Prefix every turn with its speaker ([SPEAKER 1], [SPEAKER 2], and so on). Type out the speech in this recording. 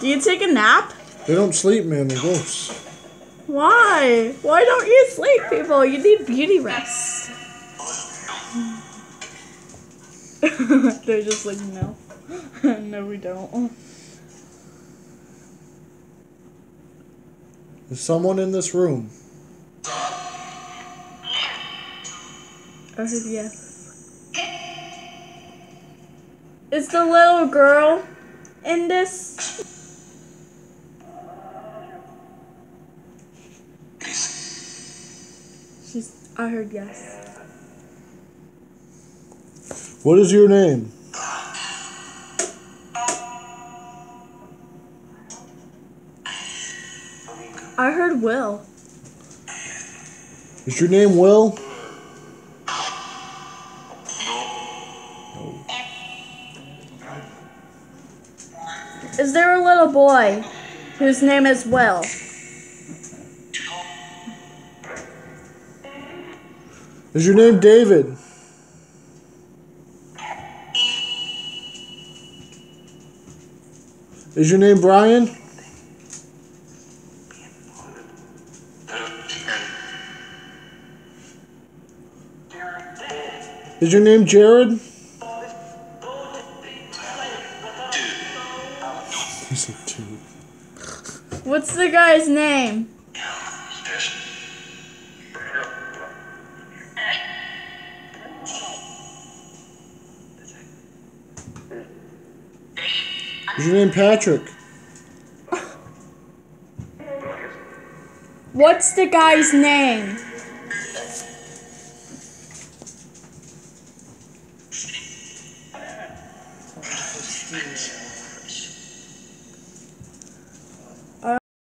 [SPEAKER 1] Do you take a nap?
[SPEAKER 2] They don't sleep, man. They're ghosts.
[SPEAKER 1] Why? Why don't you sleep, people? You need beauty rest. They're just like, no. no, we don't.
[SPEAKER 2] There's someone in this room.
[SPEAKER 1] I heard yes. Is the little girl in this? She's. I heard yes.
[SPEAKER 2] What is your name?
[SPEAKER 1] I heard Will.
[SPEAKER 2] Is your name Will?
[SPEAKER 1] Is there a little boy whose name is Will?
[SPEAKER 2] Is your name David? Is your name Brian? Is your name Jared? Two.
[SPEAKER 1] What's the guy's name?
[SPEAKER 2] Is your name Patrick?
[SPEAKER 1] What's the guy's name?